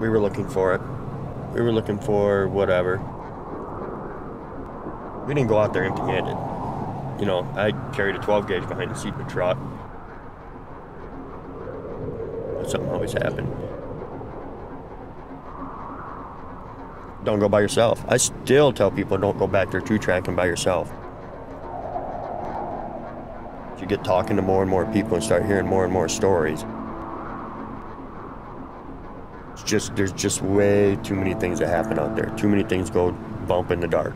We were looking for it. We were looking for whatever. We didn't go out there empty handed. You know, I carried a 12 gauge behind the seat of the truck. Something always happened. Don't go by yourself. I still tell people don't go back there two tracking by yourself. You get talking to more and more people and start hearing more and more stories. Just there's just way too many things that happen out there. Too many things go bump in the dark.